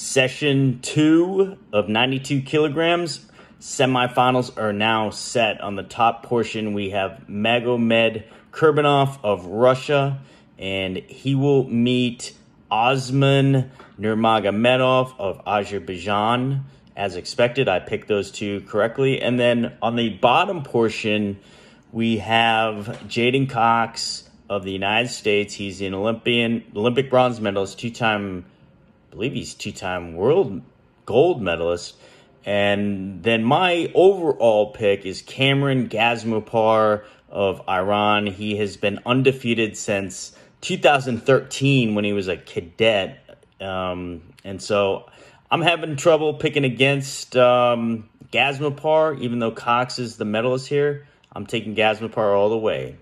Session two of 92 kilograms. Semifinals are now set. On the top portion, we have Magomed Kurbanov of Russia, and he will meet Osman Nurmagomedov of Azerbaijan. As expected, I picked those two correctly. And then on the bottom portion, we have J'den Cox of the United States. He's an Olympian, Olympic bronze medalist, two-time, Believe he's two-time world gold medalist. And then my overall pick is Kamran Ghasempour of Iran. He has been undefeated since 2013 when he was a cadet. Um, and so I'm having trouble picking against um, even though Cox is the medalist here. I'm taking Gazmupar all the way.